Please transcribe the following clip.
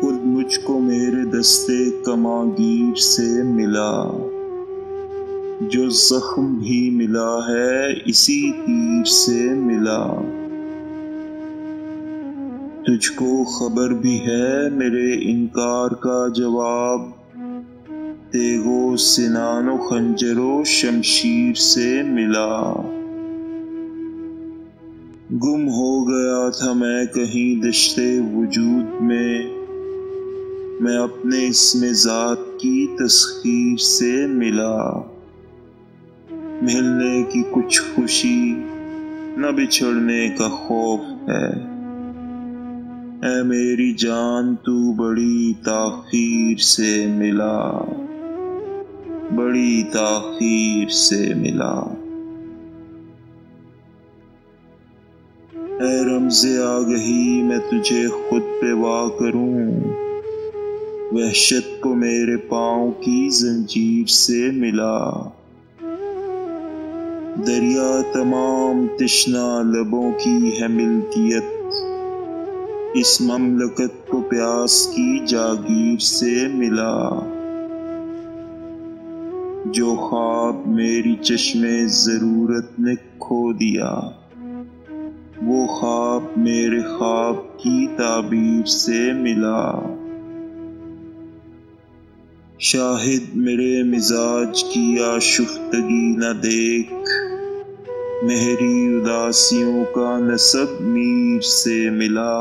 खुद मुझको मेरे दस्ते कमागीर से मिला। जो जख्म भी मिला है, इसी तीर से मिला। तुझको खबर भी है मेरे इनकार का जवाब। तेगो सिनानो खंजरो शमशीर से मिला। गुम हो गया था मैं कहीं दश्ते वजूद में। मैं अपने इसमें ज़ात की तस्खीर से मिला। मिलने की कुछ खुशी न बिछड़ने का खौफ है। ऐ मेरी जान तू बड़ी ताखीर से मिला। बड़ी ताखीर से मिला। ऐ रमज़े आ गही मैं तुझे खुद पे वाह करूँ। वहशत को मेरे पाँव की जंजीर से मिला। दरिया तमाम तिश्ना लबों की है मिल्कियत। इस ममलकत को प्यास की जागीर से मिला। जो ख्वाब मेरी चश्मे ज़रूरत ने खो दिया। वो ख्वाब मेरे ख्वाब की ताबीर से मिला। शाहिद मेरे मिजाज की आशुफ्तगी न देख मेरी उदासियों का नसब मीर से मिला।